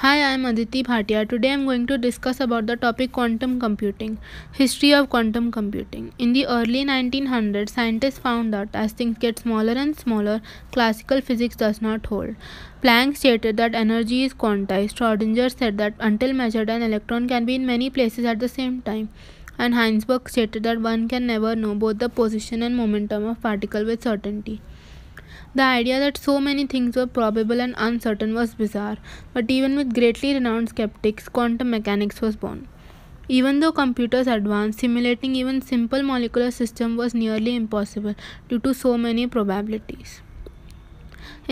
Hi, I am Aditi Bhatia. Today I am going to discuss about the topic quantum computing. History of quantum computing. In the early 1900s, scientists found that as things get smaller and smaller, classical physics does not hold. Planck stated that energy is quantized. Schrödinger said that until measured an electron can be in many places at the same time. And Heisenberg stated that one can never know both the position and momentum of particle with certainty. The idea that so many things were probable and uncertain was bizarre, but even with greatly renowned skeptics, quantum mechanics was born. Even though computers advanced, simulating even simple molecular systems was nearly impossible due to so many probabilities.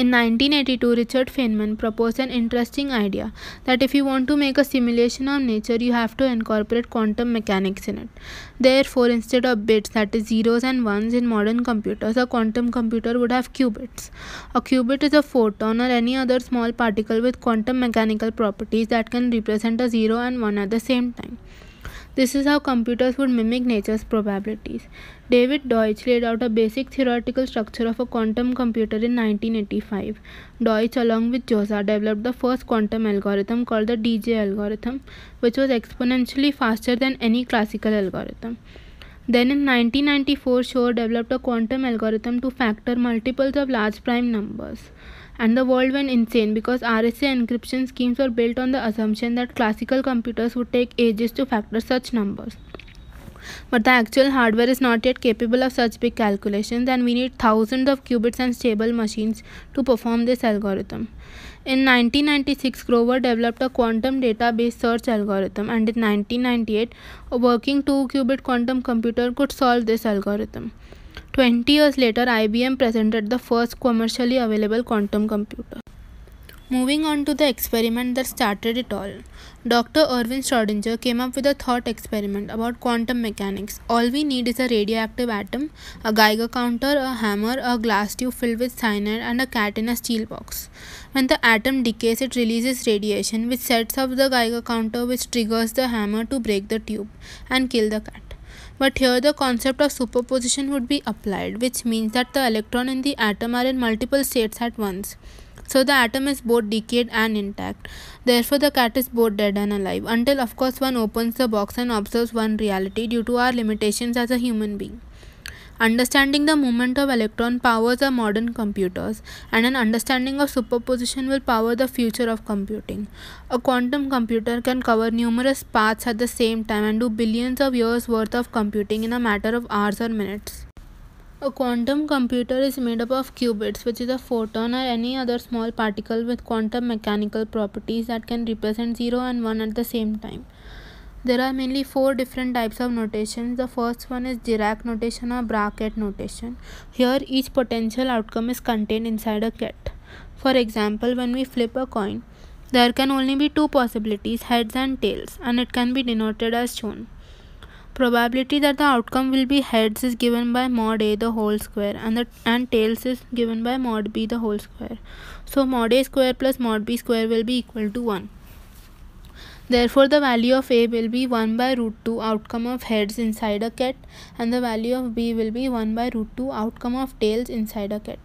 In 1982, Richard Feynman proposed an interesting idea that if you want to make a simulation of nature, you have to incorporate quantum mechanics in it. Therefore, instead of bits, that is zeros and ones in modern computers, a quantum computer would have qubits. A qubit is a photon or any other small particle with quantum mechanical properties that can represent a zero and one at the same time. This is how computers would mimic nature's probabilities. David Deutsch laid out a basic theoretical structure of a quantum computer in 1985. Deutsch, along with Jozsa, developed the first quantum algorithm called the DJ algorithm, which was exponentially faster than any classical algorithm. Then in 1994, Shor developed a quantum algorithm to factor multiples of large prime numbers and the world went insane because RSA encryption schemes were built on the assumption that classical computers would take ages to factor such numbers. But the actual hardware is not yet capable of such big calculations, and we need thousands of qubits and stable machines to perform this algorithm. In 1996, Grover developed a quantum database search algorithm, and in 1998, a working 2 qubit quantum computer could solve this algorithm. 20 years later, IBM presented the first commercially available quantum computer. Moving on to the experiment that started it all. Dr. Erwin Schrödinger came up with a thought experiment about quantum mechanics. All we need is a radioactive atom, a Geiger counter, a hammer, a glass tube filled with cyanide, and a cat in a steel box. When the atom decays, it releases radiation, which sets off the Geiger counter, which triggers the hammer to break the tube and kill the cat. But here the concept of superposition would be applied, which means that the electron in the atom are in multiple states at once. So the atom is both decayed and intact. Therefore, the cat is both dead and alive, until of course one opens the box and observes one reality due to our limitations as a human being. Understanding the movement of electron powers our modern computers, and an understanding of superposition will power the future of computing. A quantum computer can cover numerous paths at the same time and do billions of years worth of computing in a matter of hours or minutes. A quantum computer is made up of qubits, which is a photon or any other small particle with quantum mechanical properties that can represent 0 and 1 at the same time. There are mainly four different types of notations. The first one is Dirac notation or bracket notation. Here each potential outcome is contained inside a ket. For example, when we flip a coin, there can only be two possibilities, heads and tails, and it can be denoted as shown. Probability that the outcome will be heads is given by mod a the whole square and the and tails is given by mod b the whole square. So mod a square plus mod b square will be equal to 1. Therefore, the value of A will be 1 by root 2 outcome of heads inside a ket and the value of B will be 1 by root 2 outcome of tails inside a ket.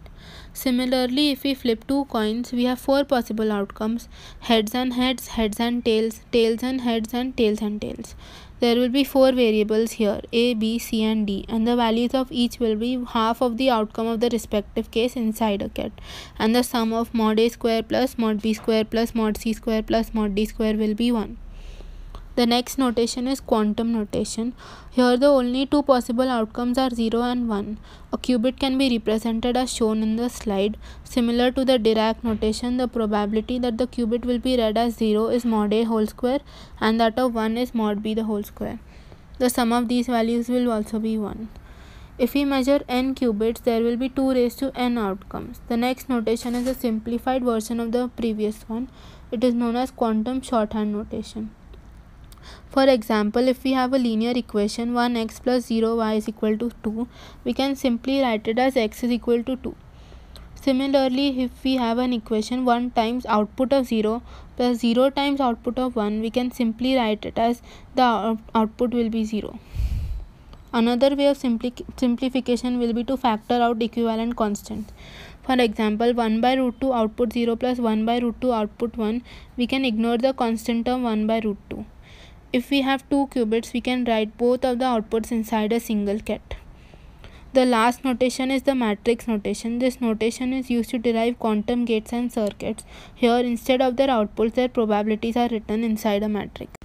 Similarly, if we flip two coins, we have four possible outcomes heads and heads, heads and tails, tails and heads, and tails and tails. There will be four variables here A, B, C, and D, and the values of each will be half of the outcome of the respective case inside a ket, and the sum of mod A square plus mod B square plus mod C square plus mod D square will be 1. The next notation is quantum notation. Here the only two possible outcomes are 0 and 1. A qubit can be represented as shown in the slide. Similar to the Dirac notation, the probability that the qubit will be read as 0 is mod a whole square and that of 1 is mod b the whole square. The sum of these values will also be 1. If we measure n qubits, there will be 2 raised to n outcomes. The next notation is a simplified version of the previous one. It is known as quantum shorthand notation. For example, if we have a linear equation 1x plus 0y is equal to 2, we can simply write it as x is equal to 2. Similarly, if we have an equation 1 times output of 0 plus 0 times output of 1, we can simply write it as the output will be 0. Another way of simpli simplification will be to factor out equivalent constants. For example, 1 by root 2 output 0 plus 1 by root 2 output 1, we can ignore the constant term 1 by root 2. If we have two qubits, we can write both of the outputs inside a single ket. The last notation is the matrix notation. This notation is used to derive quantum gates and circuits. Here, instead of their outputs, their probabilities are written inside a matrix.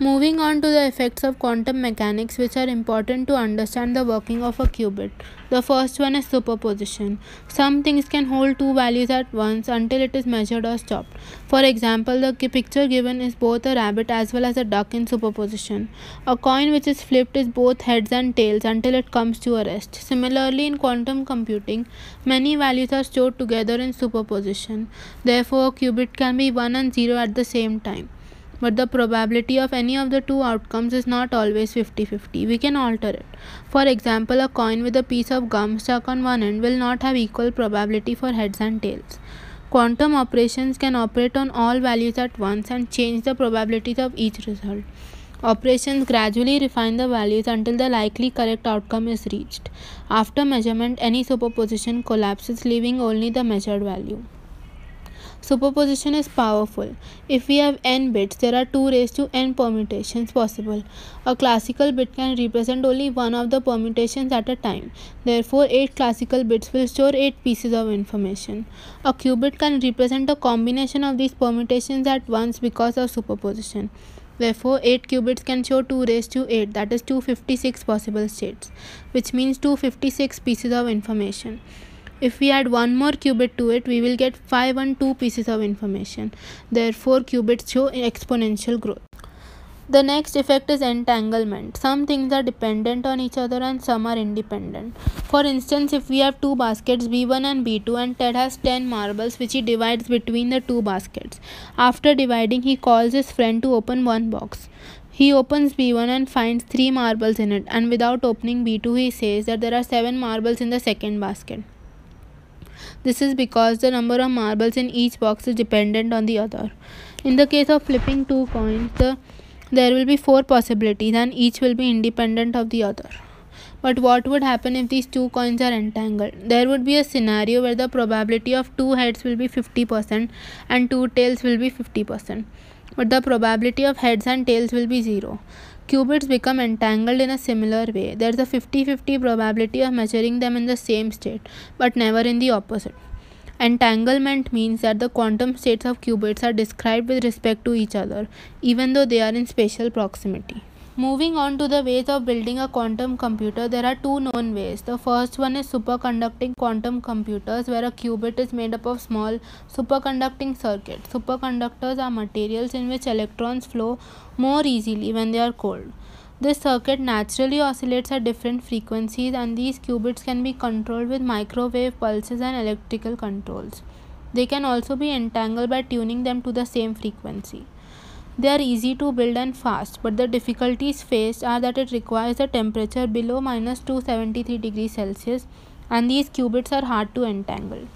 Moving on to the effects of quantum mechanics which are important to understand the working of a qubit. The first one is superposition. Some things can hold two values at once until it is measured or stopped. For example, the picture given is both a rabbit as well as a duck in superposition. A coin which is flipped is both heads and tails until it comes to a rest. Similarly, in quantum computing, many values are stored together in superposition. Therefore, a qubit can be 1 and 0 at the same time but the probability of any of the two outcomes is not always 50 50. We can alter it. For example, a coin with a piece of gum stuck on one end will not have equal probability for heads and tails. Quantum operations can operate on all values at once and change the probabilities of each result. Operations gradually refine the values until the likely correct outcome is reached. After measurement, any superposition collapses, leaving only the measured value. Superposition is powerful. If we have n bits, there are 2 raised to n permutations possible. A classical bit can represent only one of the permutations at a time. Therefore, 8 classical bits will store 8 pieces of information. A qubit can represent a combination of these permutations at once because of superposition. Therefore, 8 qubits can show 2 raised to 8, that is 256 possible states, which means 256 pieces of information. If we add one more qubit to it, we will get 5 and 2 pieces of information. Therefore, qubits show exponential growth. The next effect is entanglement. Some things are dependent on each other and some are independent. For instance, if we have two baskets B1 and B2 and Ted has 10 marbles which he divides between the two baskets. After dividing, he calls his friend to open one box. He opens B1 and finds 3 marbles in it and without opening B2 he says that there are 7 marbles in the second basket. This is because the number of marbles in each box is dependent on the other. In the case of flipping two coins, the, there will be four possibilities and each will be independent of the other. But what would happen if these two coins are entangled? There would be a scenario where the probability of two heads will be 50% and two tails will be 50%. But the probability of heads and tails will be 0. Qubits become entangled in a similar way. There is a 50 50 probability of measuring them in the same state, but never in the opposite. Entanglement means that the quantum states of qubits are described with respect to each other, even though they are in spatial proximity. Moving on to the ways of building a quantum computer, there are two known ways. The first one is superconducting quantum computers, where a qubit is made up of small superconducting circuits. Superconductors are materials in which electrons flow more easily when they are cold. This circuit naturally oscillates at different frequencies, and these qubits can be controlled with microwave pulses and electrical controls. They can also be entangled by tuning them to the same frequency. They are easy to build and fast, but the difficulties faced are that it requires a temperature below minus 273 degrees Celsius and these qubits are hard to entangle.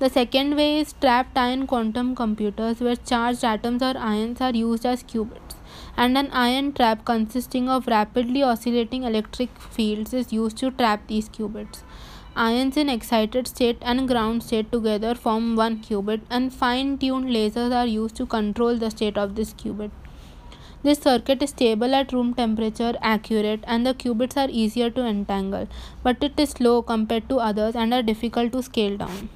The second way is trapped ion quantum computers where charged atoms or ions are used as qubits and an ion trap consisting of rapidly oscillating electric fields is used to trap these qubits. Ions in excited state and ground state together form one qubit, and fine tuned lasers are used to control the state of this qubit. This circuit is stable at room temperature, accurate, and the qubits are easier to entangle, but it is slow compared to others and are difficult to scale down.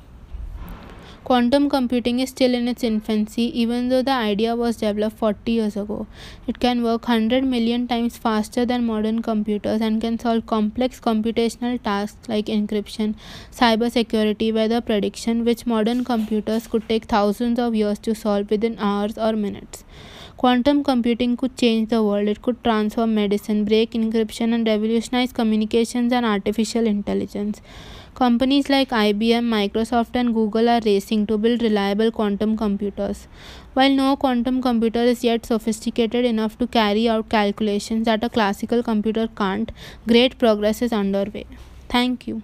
Quantum computing is still in its infancy, even though the idea was developed 40 years ago. It can work 100 million times faster than modern computers and can solve complex computational tasks like encryption, cybersecurity, weather prediction, which modern computers could take thousands of years to solve within hours or minutes. Quantum computing could change the world. It could transform medicine, break encryption, and revolutionize communications and artificial intelligence. Companies like IBM, Microsoft, and Google are racing to build reliable quantum computers. While no quantum computer is yet sophisticated enough to carry out calculations that a classical computer can't, great progress is underway. Thank you.